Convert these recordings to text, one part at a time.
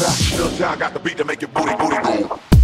back. Still got the beat to make your booty booty boom.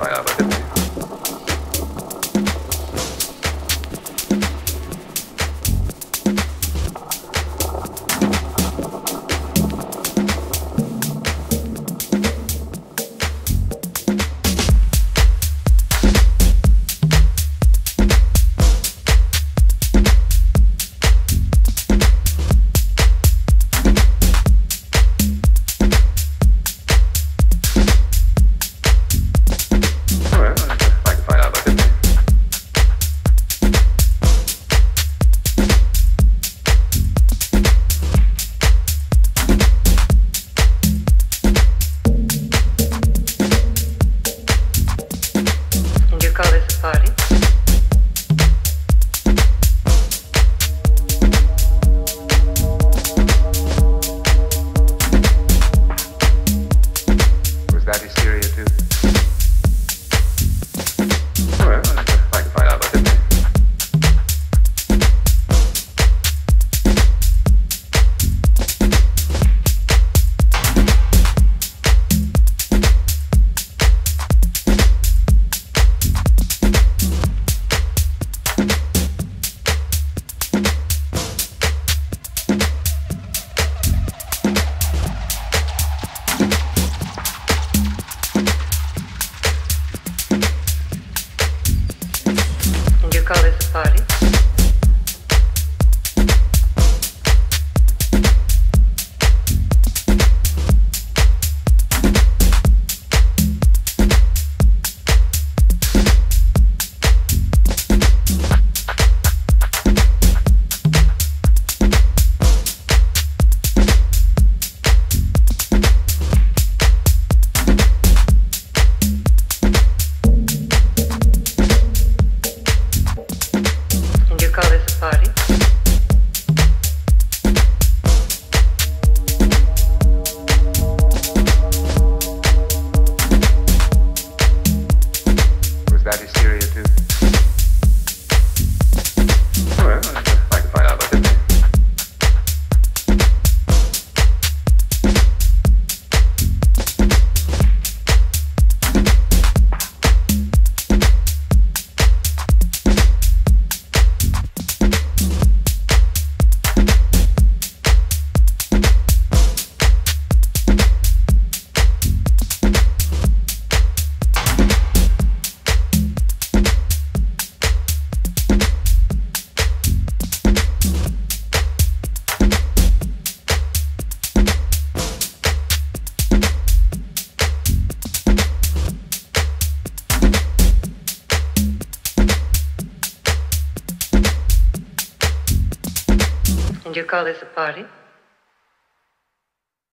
I'd